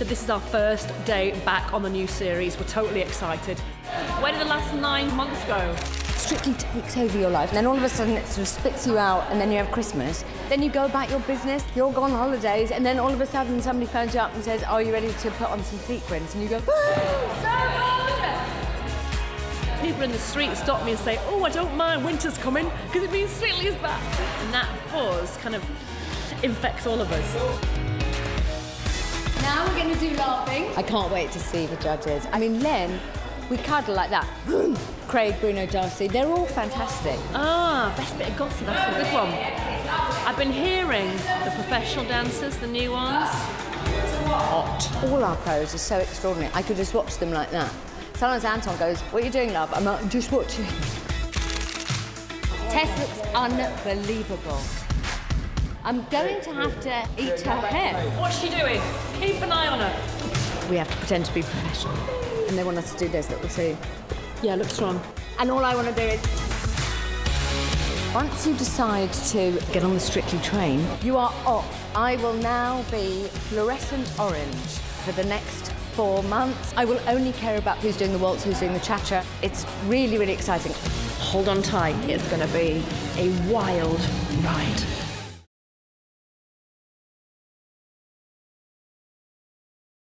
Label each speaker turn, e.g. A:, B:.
A: So this is our first day back on the new series. We're totally excited. Where did the last nine months go?
B: Strictly takes over your life, and then all of a sudden it sort of spits you out, and then you have Christmas. Then you go about your business, you're gone holidays, and then all of a sudden somebody phones you up and says, "Are you ready to put on some sequins?" And you go, "So
A: People in the street stop me and say, "Oh, I don't mind. Winter's coming because it means Strictly is back." And that buzz kind of infects all of us.
B: Now we're going to do laughing. I can't wait to see the judges. I mean, Len, we cuddle like that. Craig, Bruno, Darcy, they're all fantastic.
A: Ah, best bit of gossip. That's a good one. I've been hearing the professional dancers, the new ones. Hot.
B: All our pros are so extraordinary. I could just watch them like that. Sometimes Anton goes, What are you doing, love? I'm like, just watching. Tess looks unbelievable. I'm going to have to eat her hair.
A: What's she doing? Keep an eye on her.
B: We have to pretend to be professional. And they want us to do this, look, we'll show you.
A: Yeah, look strong.
B: And all I want to do is. Once you decide to get on the Strictly train, you are off. I will now be fluorescent orange for the next four months. I will only care about who's doing the waltz, who's doing the cha-cha. It's really, really exciting.
A: Hold on tight. It's going to be a wild ride.